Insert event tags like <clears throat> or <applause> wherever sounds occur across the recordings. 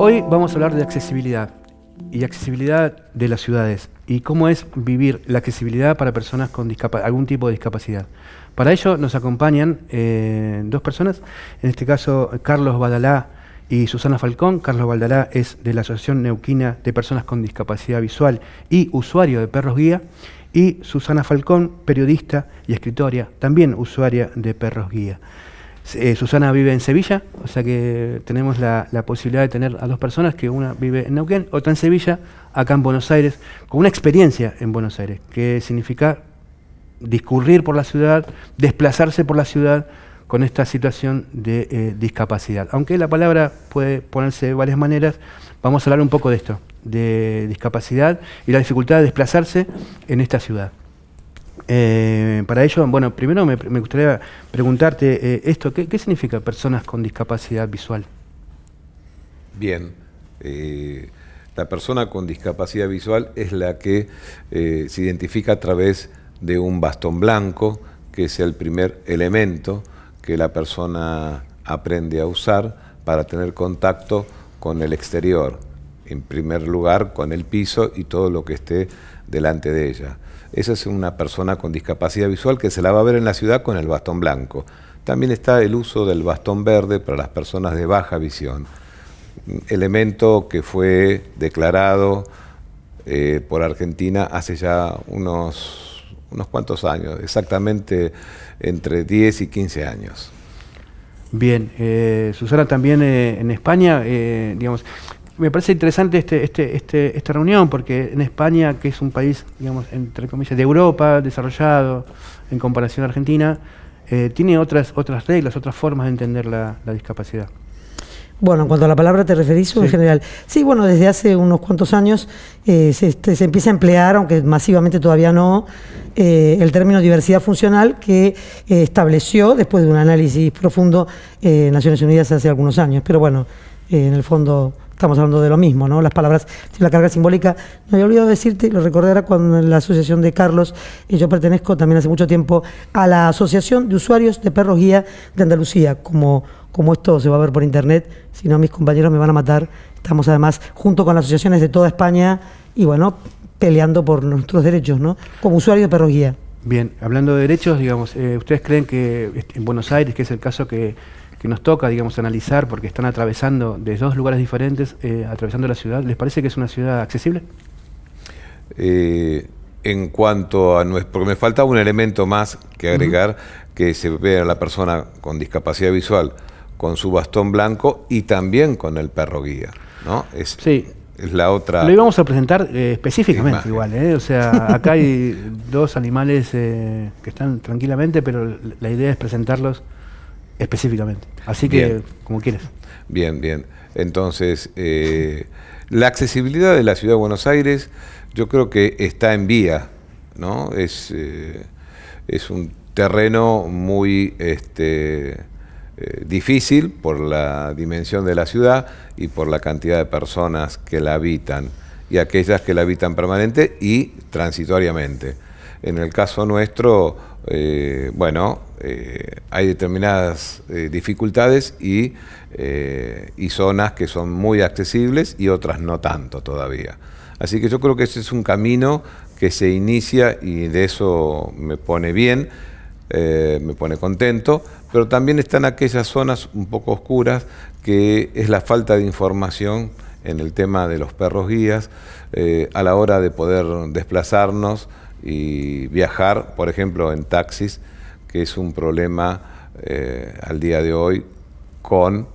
Hoy vamos a hablar de accesibilidad y accesibilidad de las ciudades y cómo es vivir la accesibilidad para personas con algún tipo de discapacidad. Para ello nos acompañan eh, dos personas, en este caso Carlos Badalá y Susana Falcón. Carlos Badalá es de la Asociación Neuquina de Personas con Discapacidad Visual y usuario de Perros Guía y Susana Falcón, periodista y escritora, también usuaria de Perros Guía. Eh, Susana vive en Sevilla, o sea que tenemos la, posibilidad de tener a dos personas, que una vive en Neuquén, otra en Sevilla, acá en Buenos Aires, con una experiencia en Buenos Aires, que significa discurrir por la ciudad, desplazarse por la ciudad con esta situación de eh, discapacidad. Aunque la palabra puede ponerse de varias maneras, vamos a hablar un poco de esto, de discapacidad y la dificultad de desplazarse en esta ciudad. Eh, para ello, bueno, primero me, gustaría preguntarte eh, esto, ¿qué, significa personas con discapacidad visual? Bien, eh, la persona con discapacidad visual es la que se identifica a través de un bastón blanco, que es el primer elemento que la persona aprende a usar para tener contacto con el exterior, en primer lugar con el piso y todo lo que esté delante de ella. Esa es una persona con discapacidad visual que se la va a ver en la ciudad con el bastón blanco. También está el uso del bastón verde para las personas de baja visión, elemento que fue declarado eh, por Argentina hace ya unos, unos cuantos años, exactamente entre 10 y 15 años. Bien, eh, Susana, también eh, en España, digamos, me parece interesante este, este, este, esta reunión porque en España, que es un país, digamos, entre comillas, de Europa, desarrollado en comparación a Argentina, eh, tiene otras, otras reglas, otras formas de entender la, discapacidad. Bueno, en cuanto a la palabra te referís o en general. Sí, bueno, desde hace unos cuantos años eh, este, se, empieza a emplear, aunque masivamente todavía no, eh, el término diversidad funcional que estableció, después de un análisis profundo, Naciones Unidas hace algunos años. Pero bueno, en el fondo estamos hablando de lo mismo, ¿no? Las palabras la carga simbólica. No había olvidado decirte, lo recordará cuando en la asociación de Carlos, y yo pertenezco también hace mucho tiempo a la Asociación de Usuarios de Perros Guía de Andalucía. Como, como esto se va a ver por internet, si no mis compañeros me van a matar. Estamos además junto con las asociaciones de toda España y bueno, peleando por nuestros derechos, ¿no? Como usuarios de Perros Guía. Bien, hablando de derechos, digamos, eh, ¿ustedes creen que en Buenos Aires, que es el caso que que nos toca, digamos, analizar porque están atravesando de dos lugares diferentes, eh, atravesando la ciudad. ¿Les parece que es una ciudad accesible? Eh, en cuanto a nuestro, porque me falta un elemento más que agregar, que se ve a la persona con discapacidad visual con su bastón blanco y también con el perro guía, ¿no? Es, sí. Es la otra. Lo íbamos a presentar eh, específicamente igual, ¿eh? O sea, acá hay <laughs> dos animales que están tranquilamente, pero la idea es presentarlos específicamente. Así que, como quieres. Bien, bien. Entonces, eh, la accesibilidad de la ciudad de Buenos Aires, yo creo que está en vía, ¿no? Es, eh, es un terreno muy este, eh, difícil por la dimensión de la ciudad y por la cantidad de personas que la habitan y aquellas que la habitan permanente y transitoriamente. En el caso nuestro, bueno, eh, hay determinadas eh, dificultades y, eh, y, zonas que son muy accesibles y otras no tanto todavía. Así que yo creo que ese es un camino que se inicia y de eso me pone bien, me pone contento, pero también están aquellas zonas un poco oscuras que es la falta de información en el tema de los perros guías a la hora de poder desplazarnos y viajar, por ejemplo, en taxis que es un problema eh, al día de hoy con,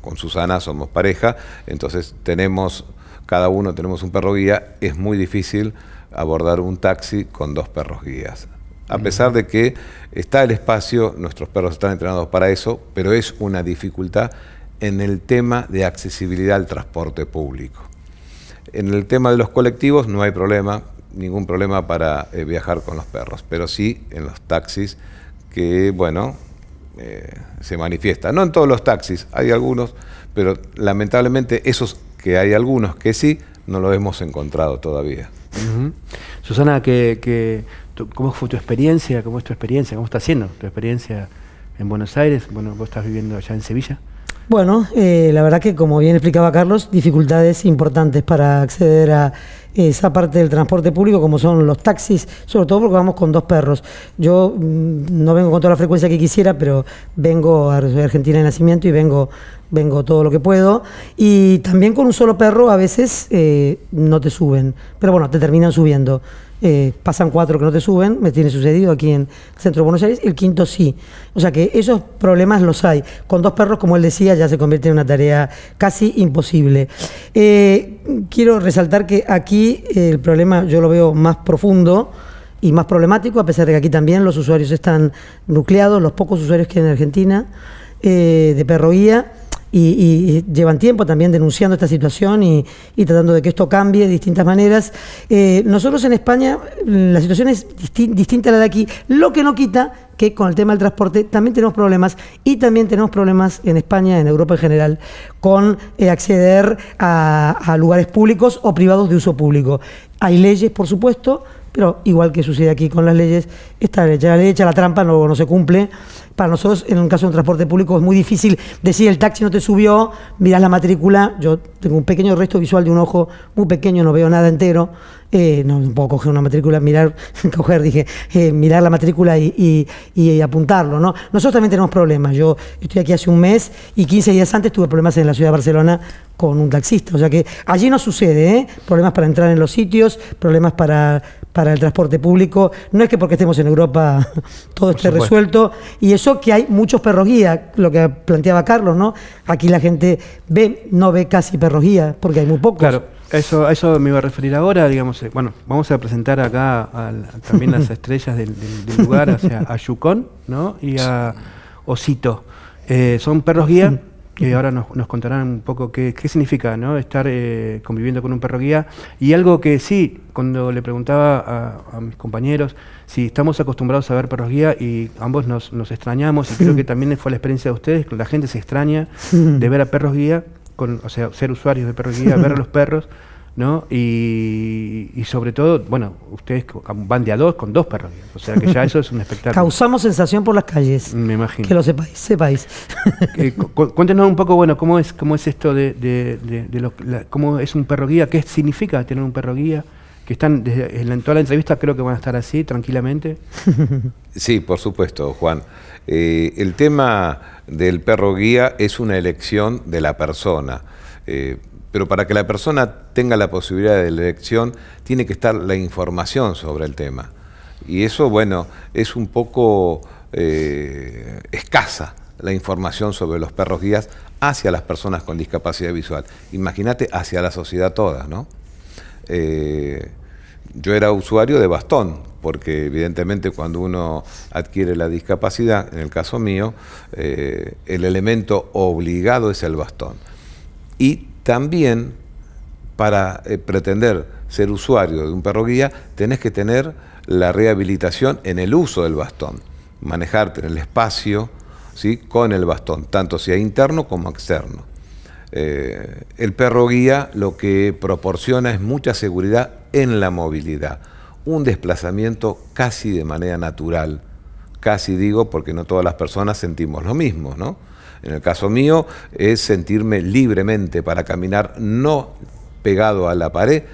con Susana, somos pareja, entonces tenemos, cada uno tenemos un perro guía, es muy difícil abordar un taxi con dos perros guías. A pesar de que está el espacio, nuestros perros están entrenados para eso, pero es una dificultad en el tema de accesibilidad al transporte público. En el tema de los colectivos no hay problema, ningún problema para eh, viajar con los perros, pero sí en los taxis que, bueno, eh, se manifiesta. No en todos los taxis, hay algunos, pero lamentablemente esos que hay algunos que sí, no lo hemos encontrado todavía. Susana, que, ¿cómo fue tu experiencia? ¿Cómo es tu experiencia? ¿Cómo está siendo tu experiencia en Buenos Aires? Bueno, vos estás viviendo allá en Sevilla. Bueno, eh, la verdad que como bien explicaba Carlos, dificultades importantes para acceder a esa parte del transporte público, como son los taxis, sobre todo porque vamos con dos perros. Yo mm, no vengo con toda la frecuencia que quisiera, pero vengo a Argentina de nacimiento y vengo, vengo todo lo que puedo. Y también con un solo perro a veces eh, no te suben, pero bueno, te terminan subiendo. Eh, pasan cuatro que no te suben, me tiene sucedido aquí en centro de Buenos Aires, el quinto sí. O sea que esos problemas los hay. Con dos perros, como él decía, ya se convierte en una tarea casi imposible. Eh, quiero resaltar que aquí eh, el problema yo lo veo más profundo y más problemático, a pesar de que aquí también los usuarios están nucleados, los pocos usuarios que hay en Argentina, de perro guía y, llevan tiempo también denunciando esta situación y, tratando de que esto cambie de distintas maneras. Eh, nosotros en España la situación es distinta a la de aquí, lo que no quita que con el tema del transporte también tenemos problemas y también tenemos problemas en España, en Europa en general, con eh, acceder a, lugares públicos o privados de uso público. Hay leyes, por supuesto, pero igual que sucede aquí con las leyes, esta ley, la ley echa la trampa, no, no se cumple para nosotros, en un caso de un transporte público, es muy difícil decir el taxi no te subió, miras la matrícula, yo tengo un pequeño resto visual de un ojo muy pequeño, no veo nada entero, eh, no, puedo coger una matrícula, mirar, <laughs> coger, dije, eh, mirar la matrícula y, apuntarlo, ¿no? Nosotros también tenemos problemas. Yo estoy aquí hace un mes y 15 días antes tuve problemas en la ciudad de Barcelona con un taxista. O sea que allí no sucede, ¿eh? Problemas para entrar en los sitios, problemas para, para el transporte público. No es que porque estemos en Europa <laughs> todo esté resuelto. Y eso que hay muchos perros guía, lo que planteaba Carlos, ¿no? Aquí la gente ve, no ve casi perros guía, porque hay muy pocos. Claro. Eso, eso me iba a referir ahora, digamos, eh, bueno, vamos a presentar acá también las <laughs> estrellas del, lugar, o sea, a Yukon, ¿no? Y a Osito. Eh, son perros guía que ahora nos, contarán un poco qué, significa ¿no? estar eh, conviviendo con un perro guía. Y algo que sí, cuando le preguntaba a, mis compañeros si estamos acostumbrados a ver perros guía y ambos nos, nos extrañamos, y creo que <laughs> también fue la experiencia de ustedes, la gente se extraña de ver a perros guía o sea, ser usuarios de perros guía, ver a los <laughs> perros, ¿no? Y, sobre todo, bueno, ustedes van de a dos con dos perros guía, o sea que ya eso es un <laughs> espectáculo. Causamos sensación por las calles. Me imagino. Que lo sepáis, sepáis. Eh, cuéntenos un poco, bueno, cómo es, cómo es esto de, de, cómo es un perro guía, qué significa tener un perro guía que están desde en toda la entrevista creo que van a estar así tranquilamente. <laughs> Sí, por supuesto, Juan. Eh, el tema del perro guía es una elección de la persona. Eh, pero para que la persona tenga la posibilidad de elección, tiene que estar la información sobre el tema. Y eso, bueno, es un poco eh, escasa la información sobre los perros guías hacia las personas con discapacidad visual. Imagínate hacia la sociedad toda, ¿no? yo era usuario de bastón, porque evidentemente cuando uno adquiere la discapacidad, en el caso mío, eh, el elemento obligado es el bastón. Y también para eh, pretender ser usuario de un perro guía, tenés que tener la rehabilitación en el uso del bastón, manejarte en el espacio ¿sí? con el bastón, tanto sea interno como externo. Eh, el perro guía lo que proporciona es mucha seguridad en la movilidad, un desplazamiento casi de manera natural, casi digo porque no todas las personas sentimos lo mismo, ¿no? En el caso mío es sentirme libremente para caminar, no pegado a la pared,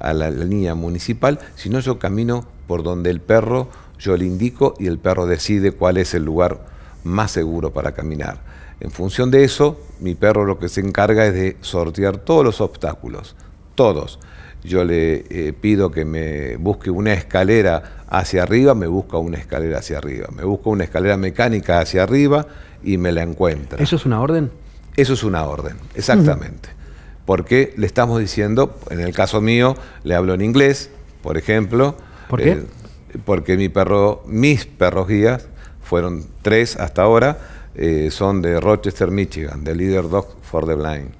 a la, línea municipal, sino yo camino por donde el perro, yo le indico y el perro decide cuál es el lugar más seguro para caminar. En función de eso, mi perro lo que se encarga es de sortear todos los obstáculos, todos. Yo le eh, pido que me busque una escalera hacia arriba, me busca una escalera hacia arriba. Me busca una escalera mecánica hacia arriba y me la encuentra. ¿Eso es una orden? Eso es una orden, exactamente. Porque le estamos diciendo, en el caso mío, le hablo en inglés, por ejemplo. ¿Por qué? Eh, porque mi perro, mis perros guías, fueron tres hasta ahora, eh, son de Rochester, Michigan, de Leader Dog for the Blind.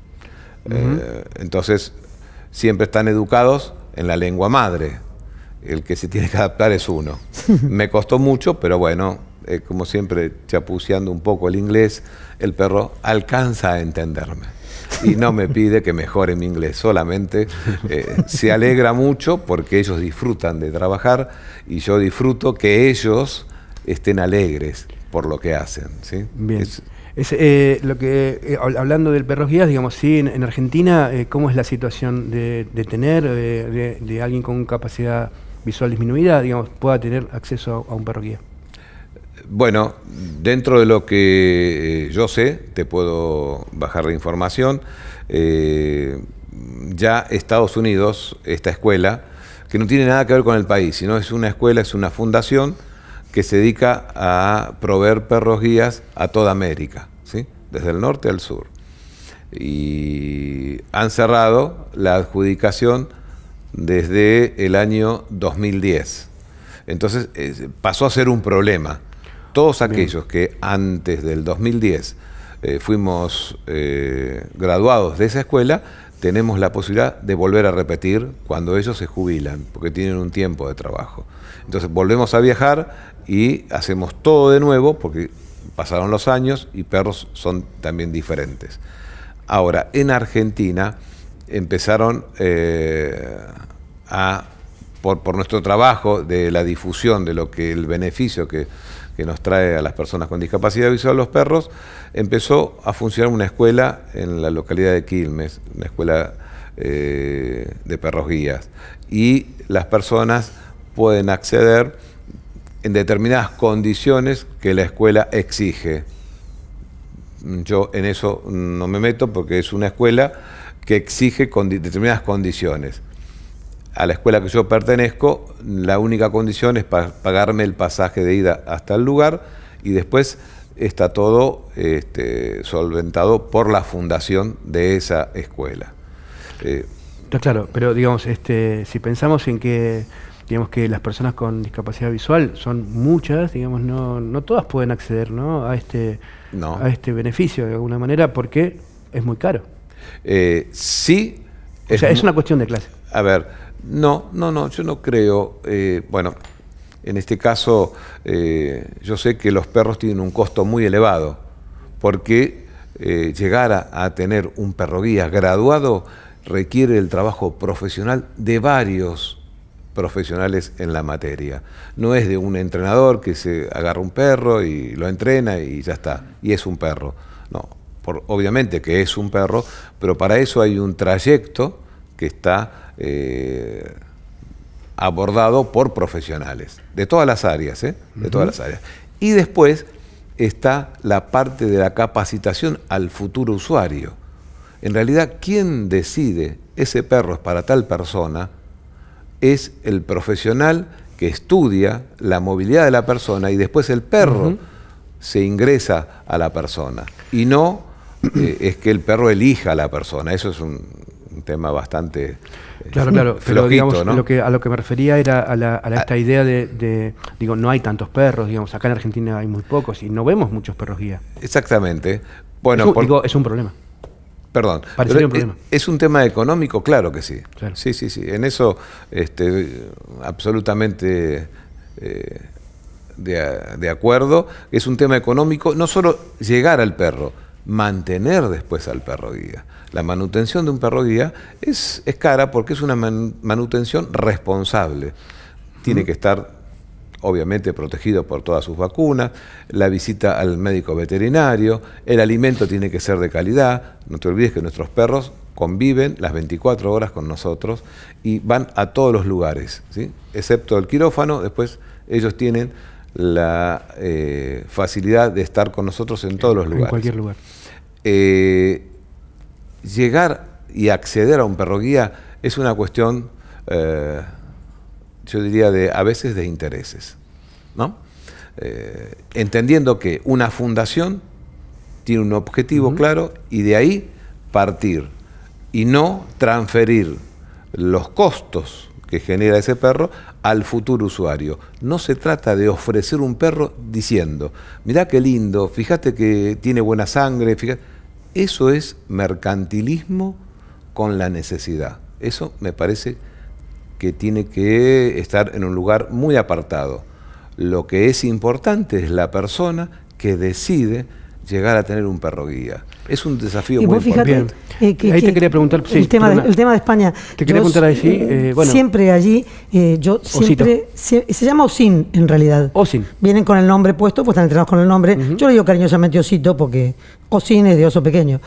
Eh, entonces, siempre están educados en la lengua madre. El que se tiene que adaptar es uno. <laughs> Me costó mucho, pero bueno, eh, como siempre, chapuceando un poco el inglés, el perro alcanza a entenderme. Y no me pide que mejore mi inglés, solamente se alegra mucho porque ellos disfrutan de trabajar y yo disfruto que ellos estén alegres por lo que hacen. ¿sí? Bien. Es, eh, lo que, eh, hablando del perro guías, digamos, sí, en, Argentina, eh, ¿cómo es la situación de, tener, de, alguien con capacidad visual disminuida, digamos, pueda tener acceso a, un perro guía? Bueno, dentro de lo que yo sé, te puedo bajar la información. ya Estados Unidos, esta escuela, que no tiene nada que ver con el país, sino es una escuela, es una fundación que se dedica a proveer perros guías a toda América, ¿sí? desde el norte al sur. Y han cerrado la adjudicación desde el año 2010. Entonces pasó a ser un problema. Todos aquellos que antes del 2010 eh, fuimos eh, graduados de esa escuela, tenemos la posibilidad de volver a repetir cuando ellos se jubilan, porque tienen un tiempo de trabajo. Entonces volvemos a viajar y hacemos todo de nuevo porque pasaron los años y perros son también diferentes. Ahora, en Argentina empezaron eh, a, por, nuestro trabajo de la difusión de lo que el beneficio que, nos trae a las personas con discapacidad visual los perros, empezó a funcionar una escuela en la localidad de Quilmes, una escuela eh, de perros guías. Y las personas pueden acceder en determinadas condiciones que la escuela exige. Yo en eso no me meto porque es una escuela que exige determinadas condiciones. A la escuela que yo pertenezco, la única condición es pagarme el pasaje de ida hasta el lugar y después está todo este, solventado por la fundación de esa escuela. Eh, claro, pero digamos, este, si pensamos en que digamos que las personas con discapacidad visual son muchas, digamos, no, no todas pueden acceder ¿no? a, este, a este beneficio de alguna manera porque es muy caro. Eh, sí. O sea, es una cuestión de clase. A ver, no, no, no, yo no creo. Eh, bueno, en este caso, eh, yo sé que los perros tienen un costo muy elevado, porque llegar a, a, tener un perro guía graduado requiere el trabajo profesional de varios profesionales en la materia. No es de un entrenador que se agarra un perro y lo entrena y ya está, y es un perro. No, por, obviamente que es un perro, pero para eso hay un trayecto que está eh, abordado por profesionales, de todas las áreas, ¿eh? de todas las áreas. Y después está la parte de la capacitación al futuro usuario. En realidad, ¿quién decide ese perro es para tal persona? es el profesional que estudia la movilidad de la persona y después el perro se ingresa a la persona. Y no eh, es que el perro elija a la persona. Eso es un, tema bastante Claro, claro, pero digamos, lo que, a lo que me refería era a, la, a esta idea de, digo, no hay tantos perros, digamos, acá en Argentina hay muy pocos y no vemos muchos perros guía. Exactamente. Bueno, digo, es un problema. Perdón. es, un tema económico? Claro que sí. Sí, sí, sí. En eso este, absolutamente eh, de, acuerdo. Es un tema económico, no solo llegar al perro, mantener después al perro guía. La manutención de un perro guía es, es cara porque es una manutención responsable. Tiene que estar obviamente protegido por todas sus vacunas, la visita al médico veterinario, el alimento tiene que ser de calidad, no te olvides que nuestros perros conviven las 24 horas con nosotros y van a todos los lugares, ¿sí? excepto el quirófano, después ellos tienen la eh, facilidad de estar con nosotros en todos los lugares. En cualquier lugar. Eh, llegar y acceder a un perro guía es una cuestión eh, yo diría, de, a veces de intereses. ¿no? Eh, entendiendo que una fundación tiene un objetivo claro y de ahí partir y no transferir los costos que genera ese perro al futuro usuario. No se trata de ofrecer un perro diciendo, mirá qué lindo, fíjate que tiene buena sangre, fíjate. Eso es mercantilismo con la necesidad. Eso me parece que tiene que estar en un lugar muy apartado. Lo que es importante es la persona que decide llegar a tener un perro guía. Es un desafío Y muy vos fíjate. Bien. eh, que- Ahí te que quería preguntar, sí, el, tema de, perdona. el tema de España. Te quería Yo preguntar ahí, sí, eh, bueno. Siempre allí, eh, yo siempre, sie- se llama OSIN en realidad. OSIN. Vienen con el nombre puesto, pues están entrenados con el nombre. Yo le digo cariñosamente Osito porque OSIN es de oso pequeño.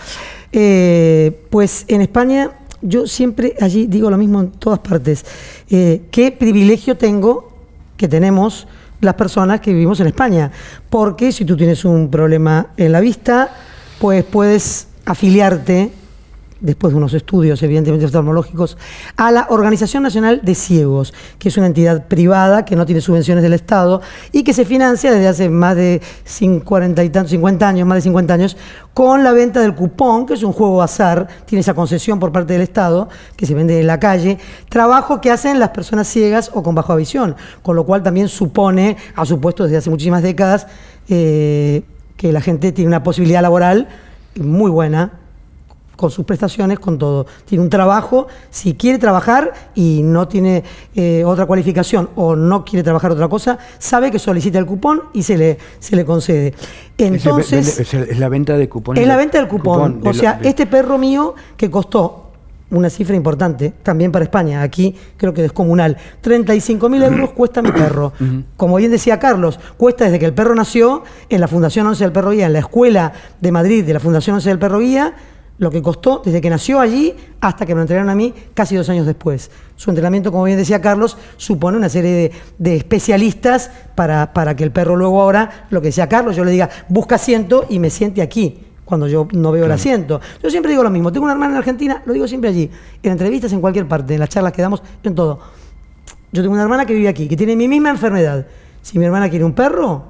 Eh, pues en España, yo siempre allí digo lo mismo en todas partes. Eh, ¿Qué privilegio tengo que tenemos las personas que vivimos en España? Porque si tú tienes un problema en la vista, pues puedes afiliarte después de unos estudios evidentemente oftalmológicos, a la Organización Nacional de Ciegos, que es una entidad privada que no tiene subvenciones del Estado y que se financia desde hace más de 50 y tantos, 50 años, más de 50 años, con la venta del cupón, que es un juego azar, tiene esa concesión por parte del Estado, que se vende en la calle, trabajo que hacen las personas ciegas o con baja visión, con lo cual también supone, ha supuesto desde hace muchísimas décadas, eh, que la gente tiene una posibilidad laboral muy buena con sus prestaciones, con todo. Tiene un trabajo, si quiere trabajar y no tiene eh, otra cualificación o no quiere trabajar otra cosa, sabe que solicita el cupón y se le, se le concede. Entonces, es, la venta de cupones. es la venta del cupón. o lo- sea, de- este perro mío que costó una cifra importante, también para España, aquí creo que descomunal, 35 mil euros cuesta mi perro. Como bien decía Carlos, cuesta desde que el perro nació en la Fundación 11 del Perro Guía, en la escuela de Madrid de la Fundación 11 del Perro Guía, lo que costó desde que nació allí hasta que me lo entregaron a mí casi dos años después. Su entrenamiento, como bien decía Carlos, supone una serie de, de especialistas para, para que el perro luego ahora, lo que decía Carlos, yo le diga, busca asiento y me siente aquí cuando yo no veo el asiento. Yo siempre digo lo mismo, tengo una hermana en Argentina, lo digo siempre allí, en entrevistas, en cualquier parte, en las charlas que damos, en todo. Yo tengo una hermana que vive aquí, que tiene mi misma enfermedad. Si mi hermana quiere un perro,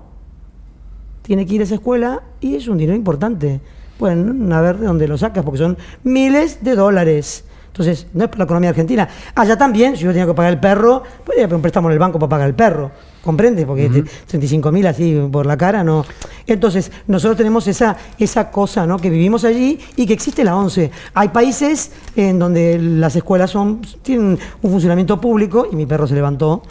tiene que ir a esa escuela y es un dinero importante. Bueno, a ver de dónde lo sacas, porque son miles de dólares. Entonces, no es para la economía argentina. Allá también, si yo tenía que pagar el perro, podría pedir un préstamo en el banco para pagar el perro. ¿Comprende? Porque 35 mil así por la cara, no. Entonces, nosotros tenemos esa, esa cosa, ¿no? Que vivimos allí y que existe la ONCE. Hay países en donde las escuelas son, tienen un funcionamiento público y mi perro se levantó.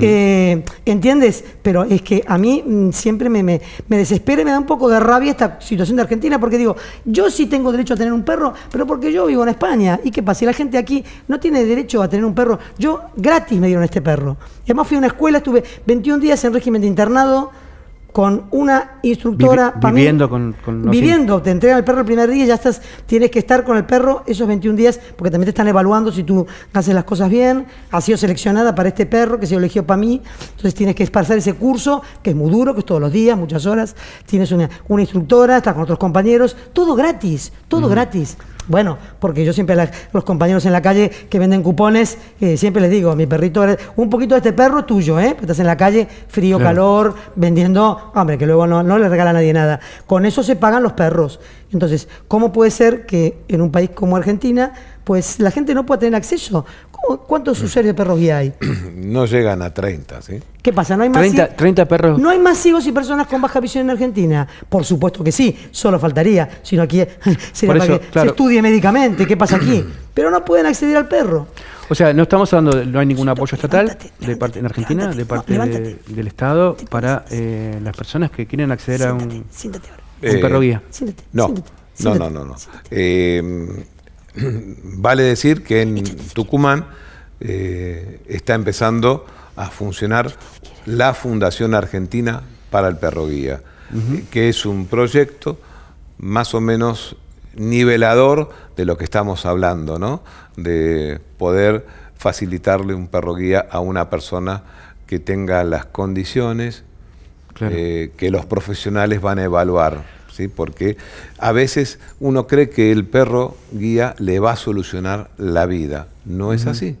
Eh, ¿Entiendes? Pero es que a mí mm, siempre me, me, me desespera y me da un poco de rabia esta situación de Argentina porque digo, yo sí tengo derecho a tener un perro, pero porque yo vivo en España. ¿Y qué pasa? Si la gente aquí no tiene derecho a tener un perro, yo gratis me dieron este perro. Además fui a una escuela, estuve 21 días en régimen de internado con una instructora Vivi- pa' mí- viviendo con- con viviendo, te entregan el perro el primer día y ya estás, tienes que estar con el perro esos 21 días porque también te están evaluando si tú haces las cosas bien, has sido seleccionada para este perro que se eligió para mí, entonces tienes que pasar ese curso que es muy duro, que es todos los días, muchas horas, tienes una, una instructora, estás con otros compañeros, todo gratis, todo gratis. Bueno, porque yo siempre a los compañeros en la calle que venden cupones, eh, siempre les digo, mi perrito, un poquito de este perro tuyo, ¿eh? Estás en la calle, frío, Claro. calor, vendiendo, hombre, que luego no, no le regala a nadie nada. Con eso se pagan los perros. Entonces, ¿cómo puede ser que en un país como Argentina, pues la gente no pueda tener acceso? ¿Cómo- ¿Cuántos usuarios de perros guía hay? <clears throat> No llegan a 30, ¿sí? ¿Qué pasa? ¿No hay más 30, ci- 30 perros. ¿No hay más ciegos y personas con baja visión en Argentina? Por supuesto que sí, solo faltaría, sino aquí <laughs> sería para que claro. se estudie médicamente qué pasa aquí. <clears throat> Pero no pueden acceder al perro. O sea, no estamos hablando, de- no hay ningún apoyo estatal levántate, de parte en Argentina, levántate, de no, parte de- del Estado para eh, las personas que quieren acceder a un, siéntate ahora. un Eh, perro guía. Siéntate, No, siéntate, no, siéntate. no, no, no. Eh, <clears throat> vale decir que en Tucumán eh, está empezando a funcionar la Fundación Argentina para el Perro Guía, que es un proyecto más o menos nivelador de lo que estamos hablando, ¿no? De poder facilitarle un perro guía a una persona que tenga las condiciones Claro. eh, que los profesionales van a evaluar, ¿sí? porque a veces uno cree que el perro guía le va a solucionar la vida. No es así.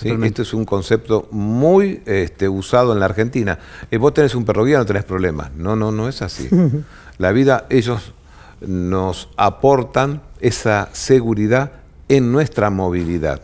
¿sí? Este es un concepto muy este, usado en la Argentina. Eh, vos tenés un perro guía, no tenés problemas. No, no, no es así. <laughs> La vida, ellos nos aportan esa seguridad en nuestra movilidad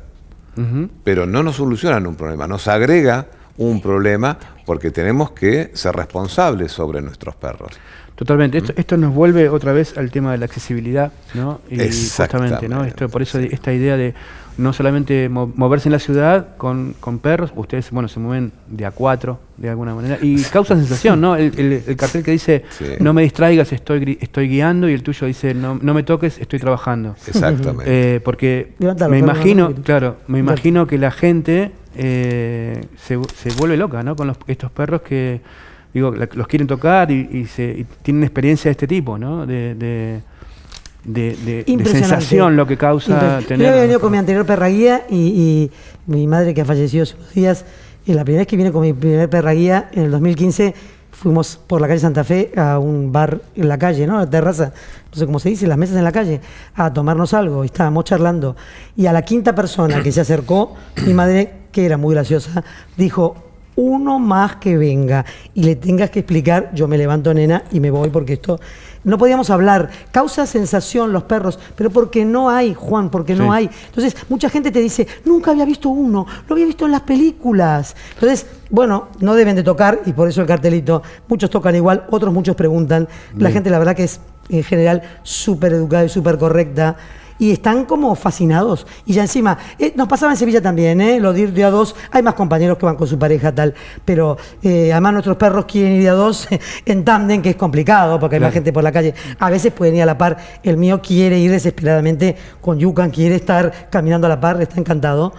pero no nos solucionan un problema, nos agrega un problema porque tenemos que ser responsables sobre nuestros perros. Totalmente. Esto, esto nos vuelve otra vez al tema de la accesibilidad, ¿no? Y justamente, ¿no? Esto, por eso esta idea de no solamente moverse en la ciudad con, con, perros, ustedes, bueno, se mueven de a cuatro, de alguna manera, y causa sensación, ¿no? El, el, cartel que dice, no me distraigas, estoy, estoy guiando, y el tuyo dice, no, no me toques, estoy trabajando. Exactamente. Eh, porque me imagino, claro, me imagino que la gente eh, se, se, vuelve loca, ¿no? Con los, estos perros que, digo, los quieren tocar y, y, se, tienen experiencia de este tipo, ¿no? de de, sensación lo que causa tener. Yo había venido con mi anterior perra guía y, mi madre que ha fallecido hace unos días, y la primera vez que vine con mi primer perra guía, en el 2015, fuimos por la calle Santa Fe a un bar en la calle, ¿no? La terraza, no sé cómo se dice, las mesas en la calle, a tomarnos algo. Y estábamos charlando. Y a la quinta persona que se acercó, mi madre, que era muy graciosa, dijo, uno más que venga y le tengas que explicar, yo me levanto nena y me voy porque esto no podíamos hablar. Causa sensación los perros, pero porque no hay, Juan, porque no hay. Entonces, mucha gente te dice, nunca había visto uno, lo había visto en las películas. Entonces, bueno, no deben de tocar, y por eso el cartelito, muchos tocan igual, otros muchos preguntan. La gente, la verdad que es en general súper educada y súper correcta y están como fascinados. Y ya encima, eh, nos pasaba en Sevilla también, ¿eh? lo de ir de a dos, hay más compañeros que van con su pareja tal, pero eh, además nuestros perros quieren ir de a dos <laughs> en tándem, que es complicado, porque hay más gente por la calle. A veces pueden ir a la par, el mío quiere ir desesperadamente con Yucan, quiere estar caminando a la par, está encantado.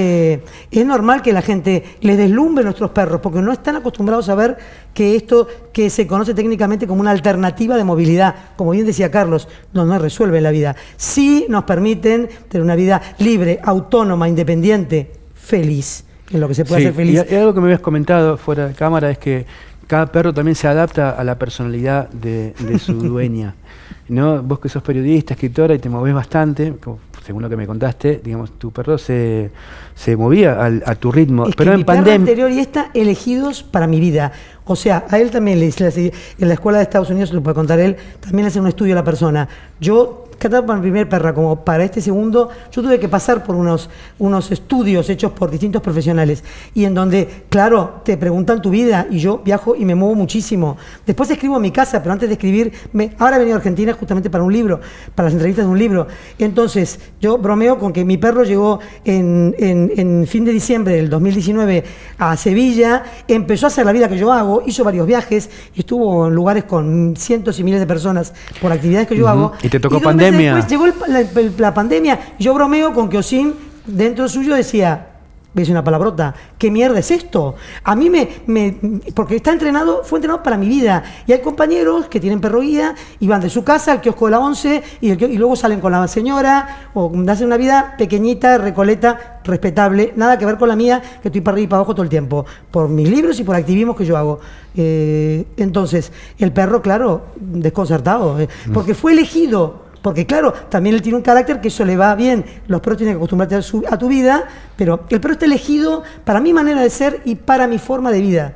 Eh, es normal que la gente les deslumbre nuestros perros, porque no están acostumbrados a ver que esto que se conoce técnicamente como una alternativa de movilidad, como bien decía Carlos, no nos resuelve la vida. Sí nos permiten tener una vida libre, autónoma, independiente, feliz, en lo que se puede hacer feliz. Y algo que me habías comentado fuera de cámara es que cada perro también se adapta a la personalidad de, su <laughs> dueña. ¿no? Vos que sos periodista, escritora y te movés bastante, según lo que me contaste, digamos, tu perro se, se movía a tu ritmo. pero en pandemia. anterior y esta elegidos para mi vida. O sea, a él también le hice, en la escuela de Estados Unidos, lo puede contar él, también le hace un estudio a la persona. Yo tanto para mi primer perra como para este segundo, yo tuve que pasar por unos, unos estudios hechos por distintos profesionales y en donde, claro, te preguntan tu vida y yo viajo y me muevo muchísimo. Después escribo en mi casa, pero antes de escribir, me, ahora he venido a Argentina justamente para un libro, para las entrevistas de un libro. Entonces, yo bromeo con que mi perro llegó en fin de diciembre del 2019 a Sevilla, empezó a hacer la vida que yo hago, hizo varios viajes, estuvo en lugares con cientos y miles de personas por actividades que yo hago. Y te tocó pandemia Después llegó la, pandemia. Yo bromeo con que Osim, dentro suyo, decía, ves una palabrota, ¿qué mierda es esto? A mí me, porque está entrenado, fue entrenado para mi vida. Y hay compañeros que tienen perro guía y van de su casa al kiosco de la 11 y, luego salen con la señora o hacen una vida pequeñita, recoleta, respetable, nada que ver con la mía, que estoy para arriba y para abajo todo el tiempo, por mis libros y por activismos que yo hago. Eh, entonces, el perro, claro, desconcertado, eh, mm. porque fue elegido porque claro, también él tiene un carácter que eso le va bien. Los perros tienen que acostumbrarte a, tu vida, pero el perro está elegido para mi manera de ser y para mi forma de vida.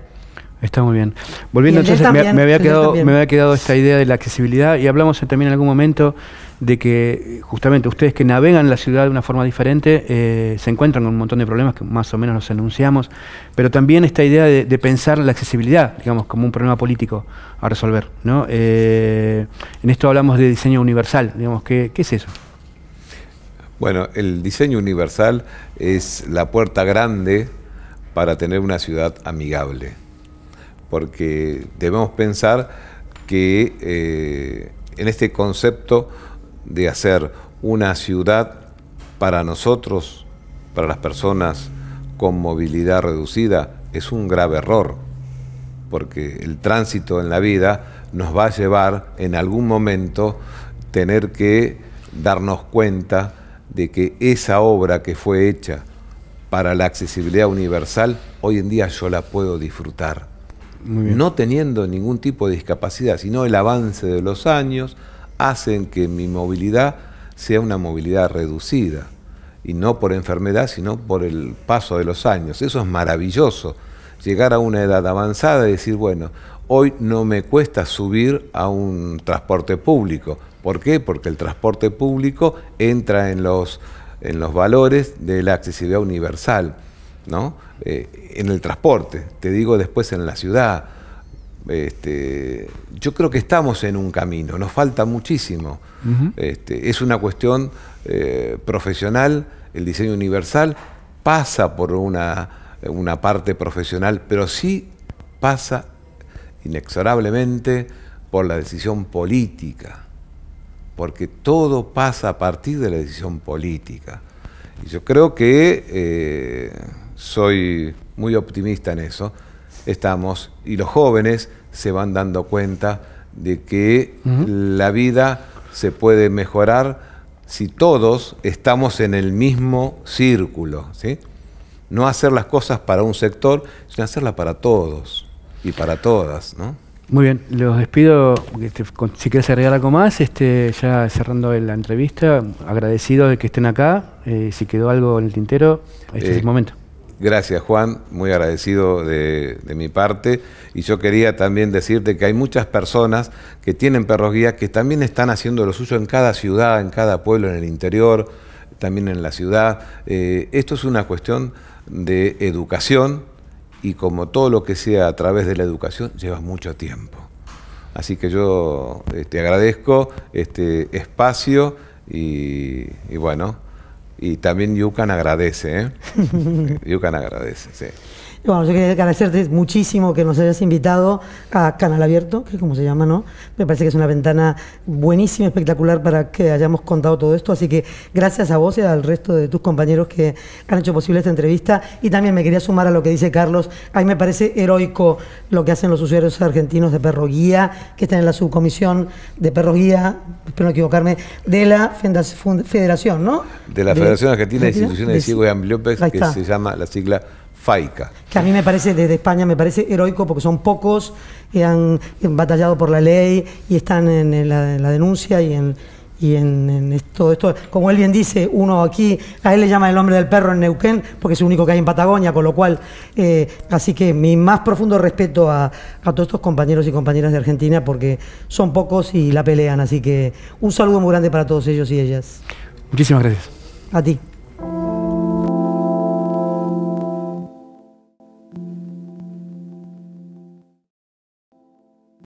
Está muy bien. Volviendo entonces, me, había quedado, me había quedado esta idea de la accesibilidad y hablamos también en algún momento de que justamente ustedes que navegan la ciudad de una forma diferente eh, se encuentran con un montón de problemas que más o menos los enunciamos, pero también esta idea de, pensar la accesibilidad, digamos, como un problema político a resolver. ¿no? Eh, en esto hablamos de diseño universal, digamos, ¿qué, ¿qué es eso? Bueno, el diseño universal es la puerta grande para tener una ciudad amigable, porque debemos pensar que eh, en este concepto de hacer una ciudad para nosotros, para las personas con movilidad reducida, es un grave error, porque el tránsito en la vida nos va a llevar en algún momento tener que darnos cuenta de que esa obra que fue hecha para la accesibilidad universal, hoy en día yo la puedo disfrutar. No teniendo ningún tipo de discapacidad, sino el avance de los años, hacen que mi movilidad sea una movilidad reducida, y no por enfermedad, sino por el paso de los años. Eso es maravilloso, llegar a una edad avanzada y decir, bueno, hoy no me cuesta subir a un transporte público. ¿Por qué? Porque el transporte público entra en los, en los valores de la accesibilidad universal, ¿no? Eh, en el transporte, te digo después en la ciudad, este, yo creo que estamos en un camino, nos falta muchísimo. Este, es una cuestión eh, profesional, el diseño universal pasa por una, una parte profesional, pero sí pasa inexorablemente por la decisión política, porque todo pasa a partir de la decisión política. Y yo creo que eh, soy muy optimista en eso. Estamos, y los jóvenes se van dando cuenta de que la vida se puede mejorar si todos estamos en el mismo círculo. ¿sí? No hacer las cosas para un sector, sino hacerlas para todos y para todas. ¿no? Muy bien, los despido. Este, si quieres agregar algo más, este, ya cerrando la entrevista, agradecido de que estén acá. Eh, si quedó algo en el tintero, este es el eh, momento. Gracias Juan, muy agradecido de, mi parte. Y yo quería también decirte que hay muchas personas que tienen perros guía que también están haciendo lo suyo en cada ciudad, en cada pueblo, en el interior, también en la ciudad. Eh, esto es una cuestión de educación y como todo lo que sea a través de la educación lleva mucho tiempo. Así que yo te este, agradezco este espacio y, y, bueno, y también Yucan agradece, ¿eh? <laughs> Yucan agradece, sí. Bueno, yo quería agradecerte muchísimo que nos hayas invitado a Canal Abierto, que es como se llama, ¿no? Me parece que es una ventana buenísima, espectacular para que hayamos contado todo esto. Así que gracias a vos y al resto de tus compañeros que han hecho posible esta entrevista. Y también me quería sumar a lo que dice Carlos. A mí me parece heroico lo que hacen los usuarios argentinos de Perro Guía, que están en la subcomisión de Perro Guía, espero no equivocarme, de la Federación, ¿no? De la Federación Argentina de Instituciones de, Ciegos y Ambliopes, que se llama la sigla FAICA. Que a mí me parece, desde España, me parece heroico porque son pocos que han, batallado por la ley y están en, la, denuncia y en, y en, esto, esto, como él bien dice, uno aquí, a él le llama el hombre del perro en Neuquén, porque es el único que hay en Patagonia, con lo cual, eh, así que mi más profundo respeto a, a, todos estos compañeros y compañeras de Argentina, porque son pocos y la pelean, así que un saludo muy grande para todos ellos y ellas. Muchísimas gracias. A ti.